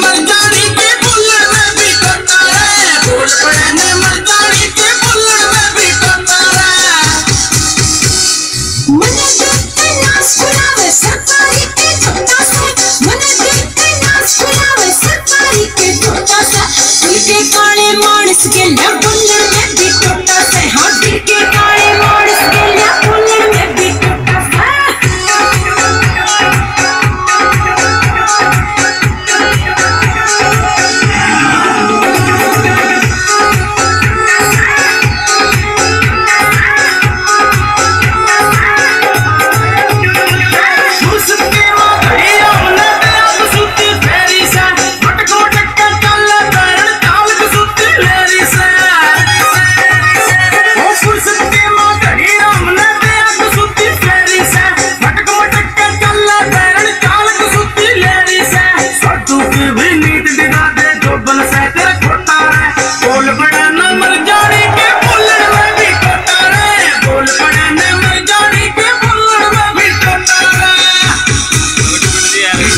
my God.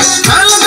Hello.